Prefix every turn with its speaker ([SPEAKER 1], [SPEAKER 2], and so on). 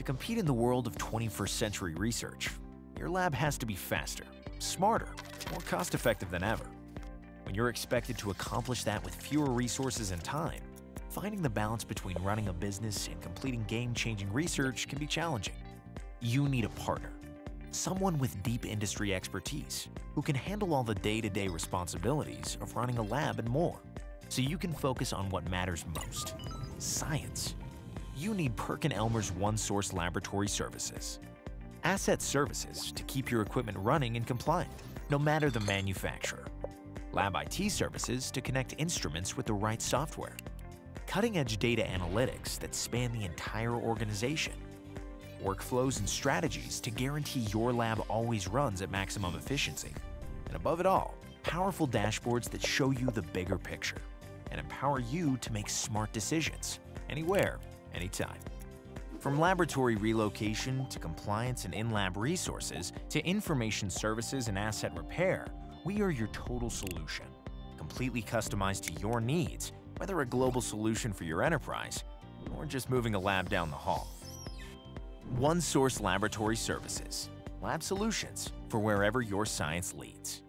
[SPEAKER 1] To compete in the world of 21st century research, your lab has to be faster, smarter, more cost-effective than ever. When you're expected to accomplish that with fewer resources and time, finding the balance between running a business and completing game-changing research can be challenging. You need a partner, someone with deep industry expertise who can handle all the day-to-day responsibilities of running a lab and more, so you can focus on what matters most, science. You need PerkinElmer's OneSource Laboratory Services. Asset services to keep your equipment running and compliant, no matter the manufacturer. Lab IT services to connect instruments with the right software. Cutting-edge data analytics that span the entire organization. Workflows and strategies to guarantee your lab always runs at maximum efficiency. And above it all, powerful dashboards that show you the bigger picture and empower you to make smart decisions anywhere, anytime. From laboratory relocation to compliance and in-lab resources to information services and asset repair, we are your total solution. Completely customized to your needs, whether a global solution for your enterprise or just moving a lab down the hall. OneSource Laboratory Services. Lab solutions for wherever your science leads.